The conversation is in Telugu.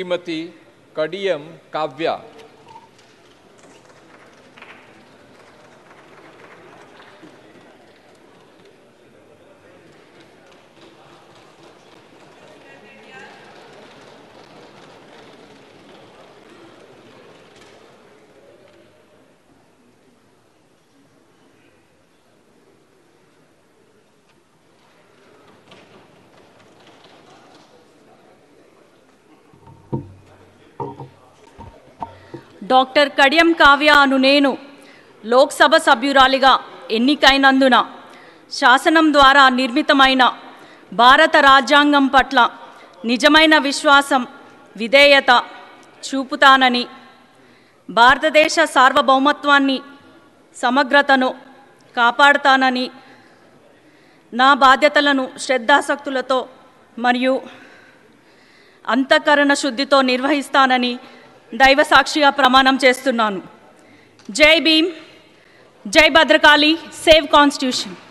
శ్రీమతి కడియం కావ్య డాక్టర్ కడియం కావ్య అను నేను లోక్సభ సభ్యురాలిగా ఎన్నికైనందున శాసనం ద్వారా నిర్మితమైన భారత రాజ్యాంగం పట్ల నిజమైన విశ్వాసం విధేయత చూపుతానని భారతదేశ సార్వభౌమత్వాన్ని సమగ్రతను కాపాడుతానని నా బాధ్యతలను శ్రద్ధాసక్తులతో మరియు అంతఃకరణ శుద్ధితో నిర్వహిస్తానని దైవ సాక్షిగా ప్రమాణం చేస్తున్నాను. జై భీమ్. జై భద్రకాళి. Save constitution.